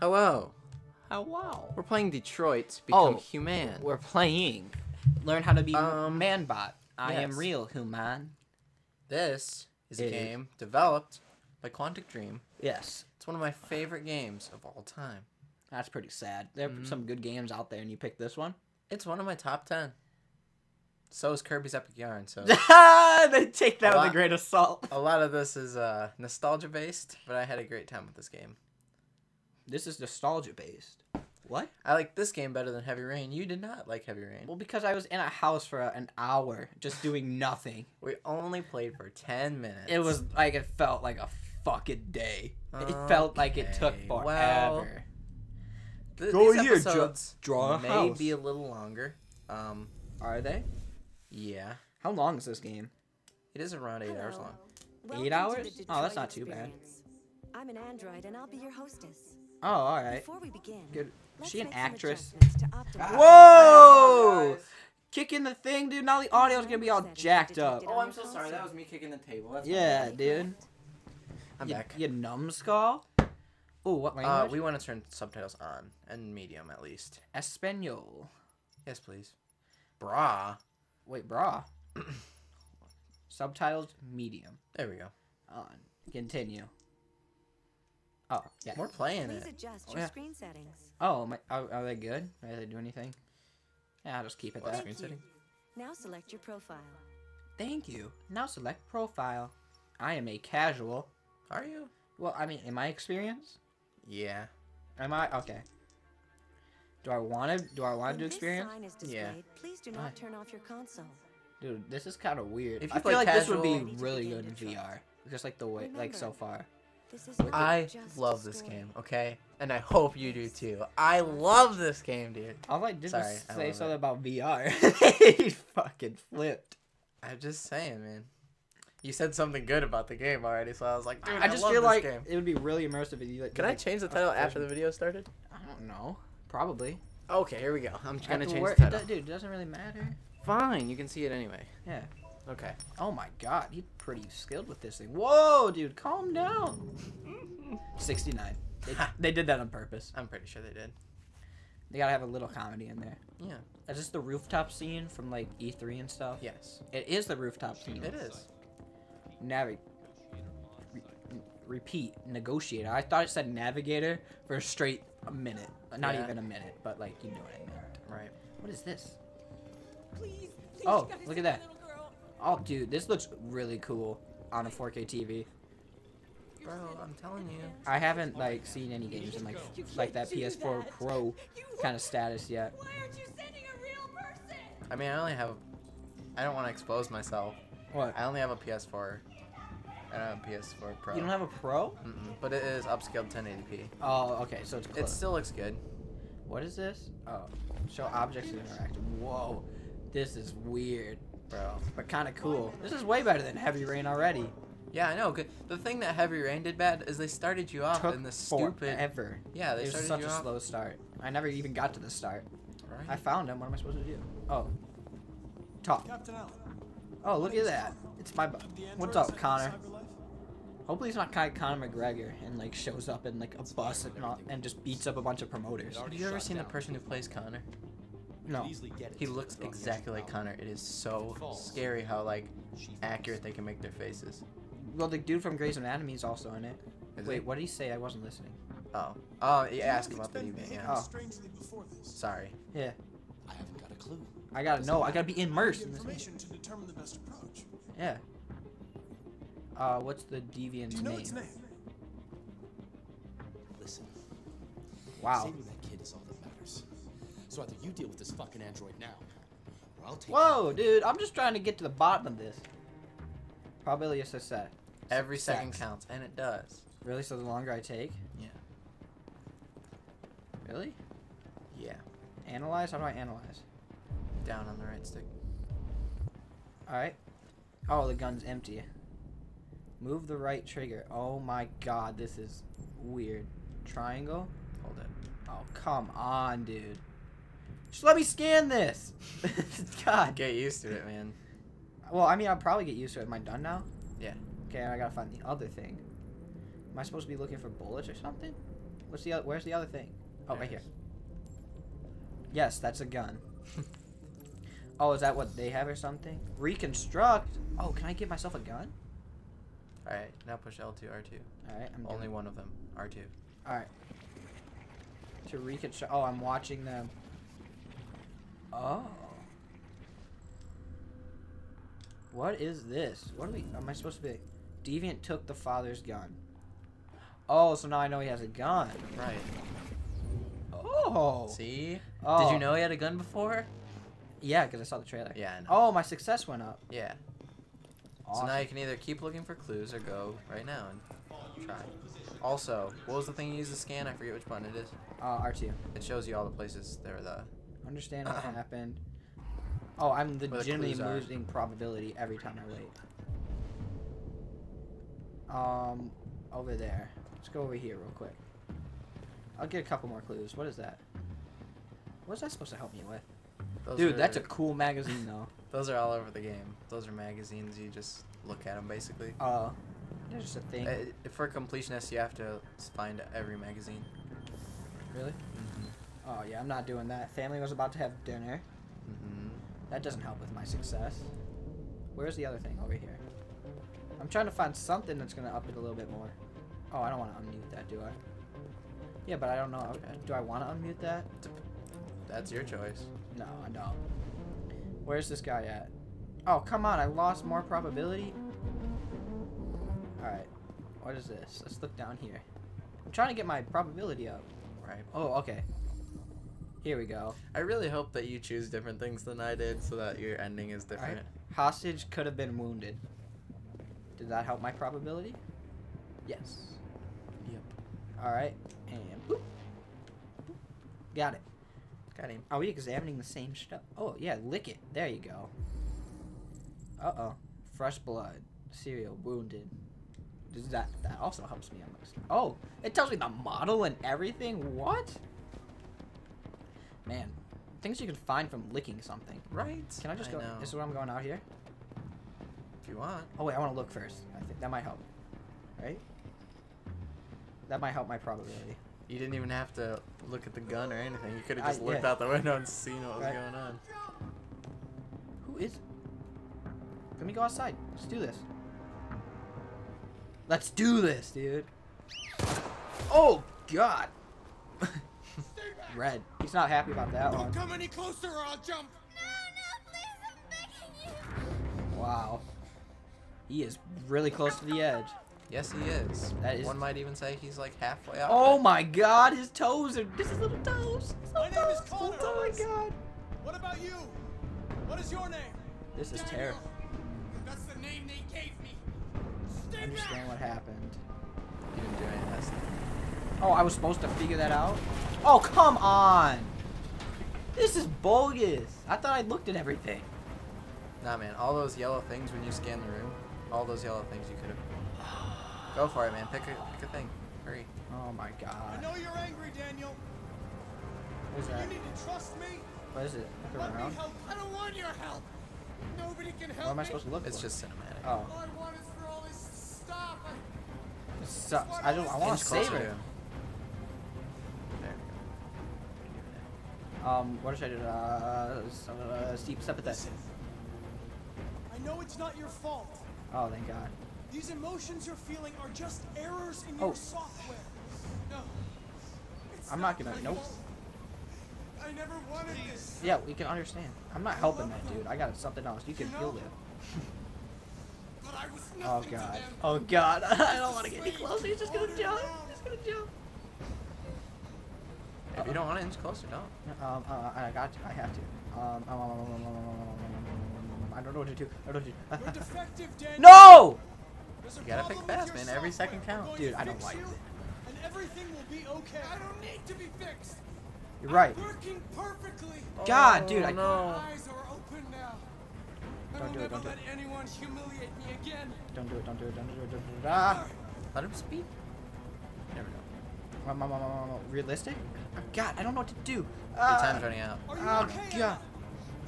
Hello. Oh wow. We're playing Detroit Become Oh, Human. We're playing. Learn how to be Um, manbot. I am real human. This is a It- game developed by Quantic Dream. Yes. It's one of my favorite games of all time. That's pretty sad. There are some good games out there, and you picked this one. It's one of my top 10. So is Kirby's Epic Yarn. So they take that A with a lot- great assault. a lot of this is uh, nostalgia based, but I had a great time with this game. This is nostalgia based. What? I like this game better than Heavy Rain. You did not like Heavy Rain. Well, because I was in a house for an hour just doing nothing. We only played for 10 minutes. It was like it felt like a fucking day. It felt like it took forever. well, Th- Go these here, draw- episodes draw a may house. be a little longer. Um, Are they? yeah. How long is this game? It is around eight hours long. Eight hours? Oh, that's not too bad. I'm an android and I'll be your hostess. Oh, all right. Before we begin, Good. let's She an actress? adjustments Whoa! Kicking the thing, dude. Now the audio's gonna be all jacked up. Oh, I'm so sorry. That was me kicking the table. That's Yeah, dude. I'm you, back. You numbskull. Oh, what Uh, language? we want to turn subtitles on and medium at least. Espanol. Yes, please. Brah. Wait, brah. Subtitles medium. There we go. On. Continue. Oh, yeah. We're playing Please it. adjust Oh, your yeah. screen settings. Oh, my, are, are they good? Are they do anything? Yeah, I'll just keep it What that. screen Thank you. setting? Now select your profile. Thank you. Now select profile. I am a casual. Are you? Well, I mean, in my experience, Yeah. am I okay? Do I want to? Do I want to do experience? sign is Yeah. please do not turn off your console. Dude, this is kind of weird. If I feel play like this would be really good in VR, just like the way, like so far. This is not I just love this game, okay? And I hope you do too. I love this game, dude. All I did Sorry, was say something it. about VR. he fucking flipped. I'm just saying, man. You said something good about the game already, so I was like, dude, I just love feel this like game. it would be really immersive if you like. Can I like, change the title after the video started? I don't know. Probably. Okay, here we go. I'm just gonna change the it title. do- dude, it doesn't really matter. Fine, you can see it anyway. Yeah. Okay. Oh my god, he's pretty skilled with this thing. Whoa, dude, calm down. 69. They, they did that on purpose. I'm pretty sure they did. They gotta have a little comedy in there. Yeah. Is this the rooftop scene from like E3 and stuff? Yes. It is the rooftop scene. It is. Navi- re- repeat, negotiator. I thought it said navigator for a straight a minute. Not Yeah. even a minute, but like you know what I meant. Right. What is this? Please, please, Oh, look at that. The little girl. Oh, dude, this looks really cool on a 4K TV. Bro, I'm telling you. I haven't like seen any games in like like that PS4 Pro kind of status yet. Why aren't you sending a real person? I mean, I only have. I don't want to expose myself. What? I only have a PS4. I don't have a PS4 Pro. You don't have a Pro? Mm-mm, but it is upscaled 1080p. Oh, okay, so it's It still looks good. What is this? Oh, show objects and interact. Whoa, this is weird, Bro. but kind of cool. This is way better than Heavy Rain already. Yeah, I know. Good. The thing that Heavy Rain did bad is they started you off Took in the stupid. forever. Yeah, they It was started such you a off. slow start. I never even got to the start. Right. I found him. What am I supposed to do? Oh, talk. Captain Allen. Oh, look at that. It's my. bu- of the What's up, Connor? Hopefully it's not Kai Conor McGregor and like shows up in like a bus and, all- and just beats up a bunch of promoters. Have you ever seen the person who plays Connor? No. Easily get it. He looks exactly like Connor. It is so scary how like accurate they can make their faces. Well, the dude from Grey's Anatomy is also in it. Is Wait, he? what did he say? I wasn't listening. Oh. Oh, you You asked about the it's been event. Yeah. Oh. strangely before this. Sorry. Yeah, I haven't got a clue. I gotta know. I gotta be The immersed in this. information to determine the best approach. Yeah. Uh, what's the Do deviant's you know name? its name? Listen, Wow. So either you deal with this fucking android now, or I'll take Whoa, dude! I'm just trying to get to the bottom of this. Probability of success. Every second counts, and it does. Really? So the longer I take? Yeah. Really? Yeah. Analyze? How do I analyze? Down on the right stick. Alright. Oh, the gun's empty. Move the right trigger. Oh my god, this is weird. Triangle? Hold it. Oh, come on, dude. Just let me scan this! god. Get used to it, man. Well, I mean, I'll probably get used to it. Am I done now? Yeah. Okay, I gotta find the other thing. Am I supposed to be looking for bullets or something? What's the other? Where's the other thing? Oh, There right it here. is. Yes, that's a gun. oh, is that what they have or something? Reconstruct. Oh, can I give myself a gun? All right, now push L2, R2. All right, I'm Only doing- one of them, R2. All right. To reconstruct. Oh, I'm watching them. Oh. What is this? What are we? Am I supposed to be? Deviant took the father's gun. Oh, so now I know he has a gun. Right. Oh. See? Oh. Did you know he had a gun before? Yeah, because I saw the trailer. Yeah, I know. Oh, my success went up. Yeah. Awesome. So now you can either keep looking for clues or go right now and try. Also, what was the thing you used to scan? I forget which button it is. Uh, R2. It shows you all the places there are the. Understand what happened. Oh, I'm the legitimately losing probability every time I wait. Um, over there. Let's go over here real quick. I'll get a couple more clues. What is that? What's that supposed to help me with? Those Dude, that's a cool magazine though. Those are all over the game. Those are magazines. You just look at them basically. Uh, there's just a thing. Uh, for completionists, you have to find every magazine. really? Oh yeah, I'm not doing that. Family was about to have dinner. Mm-hmm. That doesn't help with my success. Where's the other thing over here? I'm trying to find something that's gonna up it a little bit more. Oh, I don't want to unmute that, do I? Yeah, but I don't know. Okay. Do I want to unmute that? That's your choice. No, I don't. Where's this guy at? Oh, come on! I lost more probability. All right. What is this? Let's look down here. I'm trying to get my probability up. Right. Oh, okay. Here we go. I really hope that you choose different things than I did so that your ending is right. different. Hostage could have been wounded. Did that help my probability? Yes. Yep. All right. And boop. Boop. Got it. Got him. Are we examining the same stuff? Oh, yeah, lick it. There you go. Uh-oh. Fresh blood. Cereal. Wounded. Does that that also helps me Almost. Oh, it tells me the model and everything. What? Man, things you can find from licking something. Right. Can I just go? know. This is where I'm going out here. If you want. Oh wait, I want to look first. I think that might help. Right? That might help my probability. You didn't even have to look at the gun or anything. You could have I- just looked yeah. out the window and seen what was Right. going on. Who is? Let me go outside. Let's do this. Let's do this, dude. Oh God. Red. He's not happy about that one. come any closer or I'll jump. No, no, please, Wow. He is really close to the edge. Yes, he is. That is- One might even say he's like halfway out. Oh my God, his toes are. This is little toes. His My little name is toes. Connor Oh my God. What about you? What is your name? This is terrible. That's the name they gave me. I Stay understand what happened. You didn't do any of that stuff. Oh, I was supposed to figure that out? Oh, come on! This is bogus. I thought I looked at everything. Nah, man. All those yellow things when you scan the room, all those yellow things you could have. Go for it, man. Pick a pick a thing. Hurry. Oh my God. I know you're angry, Daniel. What is that? You need to trust me. What is it? Look Let me around. help. I don't want your help. Nobody can help What am I supposed to look It's for? just cinematic. Oh. All I want is for all this to stop. I- This sucks. I don't. I want to save closer it. Um, what should I do? Uh, uh, steep sympathetic. Listen. I know it's not your fault. Oh, thank God. These emotions you're feeling are just errors in Oh. your software. No. I'm not gonna- my nope. I never wanted this. Yeah, we can understand. I'm not helping that dude. I got something else. You can You heal know? it. But I was Oh to God. them. Oh God. I don't want to get any closer. He's just gonna jump. He's just gonna jump. If you don't want to inch closer, don't. Um, uh, I got to. I have to. Um, I don't know what to do. I don't know what to do. defective, Daniel. No! You gotta pick fast, man. Every second counts. Dude, I don't like you, it. And everything will be okay. I don't need to be fixed. You're right. Working perfectly. God, dude, I know. Eyes are open now. Don't do, it, don't, do don't do it, don't do it. Don't do it, don't do it, don't do it, don't do it. Let him speak. Realistic? Oh, God, I don't know what to do. Your Ah. time's running out. Are you Oh okay? God.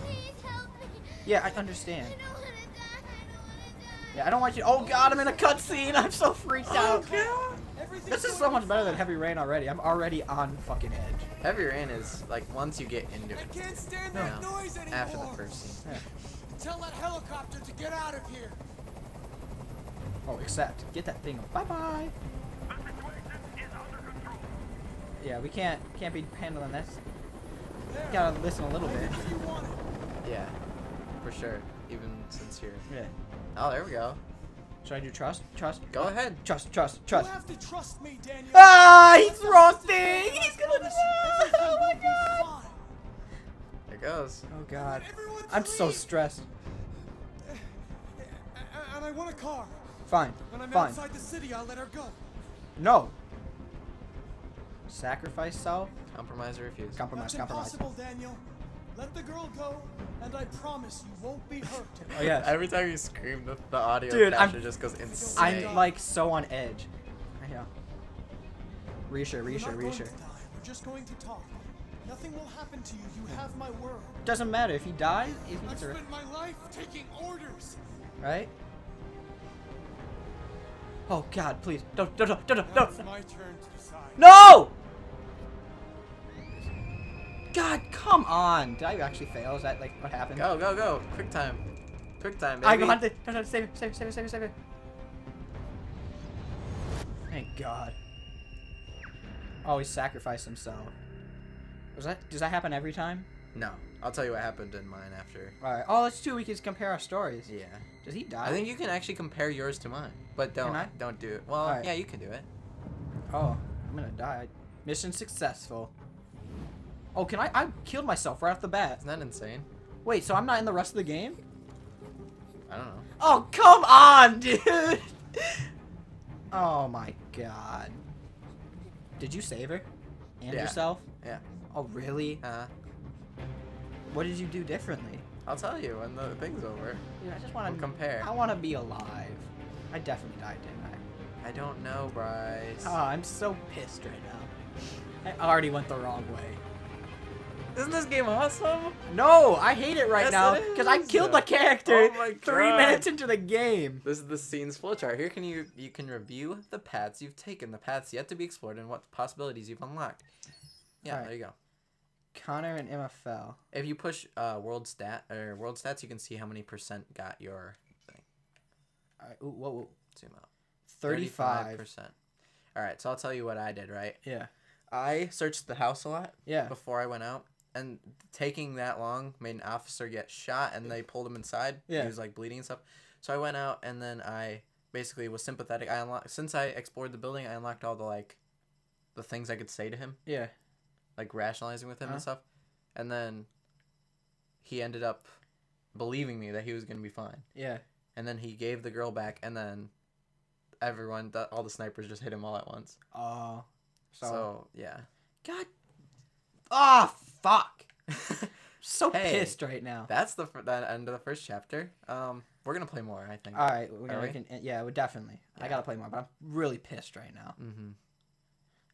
Please help me. Yeah, I understand. I don't want to die. I don't want to die. Yeah, I don't want you. Oh God, I'm in a cutscene. I'm so freaked out. Everything This is so much better than. Heavy Rain already. I'm already on fucking edge. Heavy Rain is like once you get into it. I can't stand you that know, noise anymore. after the first scene. Tell that helicopter to get out of here. Oh, except get that thing. Bye bye. Yeah, we can't can't be handling this. There. Gotta listen a little bit. you want it. Yeah, for sure. Even since you're. Yeah. Oh, there we go. Should I do trust? Trust? Go ahead. Trust, trust, You trust. have to trust me, Daniel. Ah, he's the wrong thing. He's gonna do Promise it. everything Oh my god. There it goes. Oh god. I'm so stressed. A- a- And I want a car. Fine. When I'm Fine. outside the city, I'll let her go. No. Sacrifice self. Compromise or refuse. Compromise. That's Compromise. impossible, Daniel. Let the girl go, and I promise you won't be hurt. Oh yes. Every time you scream, the, the audio Dude, I'm- just goes insane. I'm like so on edge. I know. Reassure, We're reassure, reassure. die. We're just going to talk. Nothing will happen to you. You hmm. have my word. Doesn't matter if he dies. If I've he's spent my life taking orders. right? Oh God, please don't, don't, don't, don't, don't. my turn to decide. No! God, come on. Did I actually fail? Is that like what happened? Go, go, go. Quick time. Quick time, I baby. got it. No, no, save it, save it, save it, save it, save it. Thank God. Oh, he sacrificed himself. Was that? Does that happen every time? No. I'll tell you what happened in mine after. All right. Oh, let's do. We can compare our stories. Yeah. Does he die? I think you can actually compare yours to mine. But don't don't do it. Well, Alright. yeah, you can do it. Oh, I'm gonna die. Mission successful. Oh, can I? I killed myself right off the bat. Isn't that insane? Wait, so I'm not in the rest of the game? I don't know. Oh, come on, dude. oh my god. Did you save her? And Yeah. yourself? Yeah. Oh, really? Uh, What did you do differently? I'll tell you when the thing's over. Dude, I just want We'll to compare. I want to be alive. I definitely died, didn't I? I don't know, Bryce. Oh, I'm so pissed right now. I already went the wrong way. Isn't this game awesome? No, I hate it right Yes, now because I killed the character Oh three minutes into the game. This is the scene's flowchart. Here can you you can review the paths you've taken, the paths yet to be explored, and what possibilities you've unlocked. Yeah, Alright. there you go. Connor and Emma fell. If you push uh, world stat or world stats, you can see how many percent got your thing. All right, ooh, whoa, whoa. Zoom out. 35. percent. All right, so I'll tell you what I did. Right, Yeah. I searched the house a lot Yeah. before I went out, and taking that long made an officer get shot, and they pulled him inside. Yeah. he was like bleeding and stuff. So I went out, and then I basically was sympathetic. I unlocked since I explored the building, I unlocked all the like, the things I could say to him, Yeah. like rationalizing with him Uh-huh. and stuff, and then he ended up believing me that he was gonna be fine. Yeah. and then he gave the girl back, and then everyone, the, all the snipers just hit him all at once. Oh. So, so, yeah, God. Ah, fuck. So Hey. pissed right now. that's the that end of the first chapter. Um, we're gonna play more, I think. All right, we're gonna we? can, yeah, we definitely. I gotta play more, but I'm really pissed right now. Mm-hmm.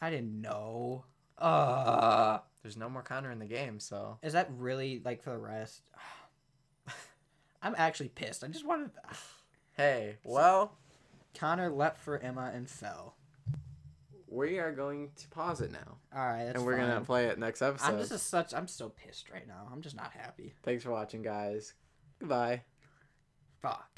I didn't know. Uh, There's no more Connor in the game, so is that really like for the rest? I'm actually pissed. I just wanted. hey, well, Connor leapt for Emma and fell. we are going to pause it now, All right, that's and we're gonna play it next episode. I'm just a such. I'm so pissed right now. I'm just not happy. Thanks for watching, guys. Goodbye. Fuck.